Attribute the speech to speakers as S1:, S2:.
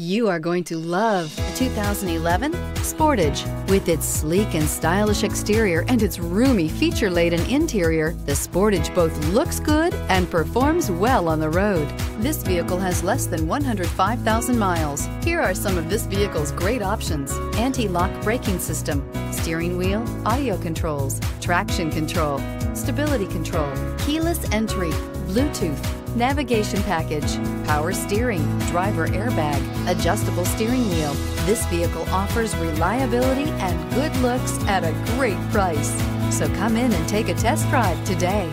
S1: You are going to love the 2011 Sportage. With its sleek and stylish exterior and its roomy feature-laden interior, the Sportage both looks good and performs well on the road. This vehicle has less than 105,000 miles. Here are some of this vehicle's great options. Anti-lock braking system, steering wheel, audio controls, traction control, stability control, keyless entry, Bluetooth, navigation package, power steering, driver airbag, adjustable steering wheel. This vehicle offers reliability and good looks at a great price. So come in and take a test drive today.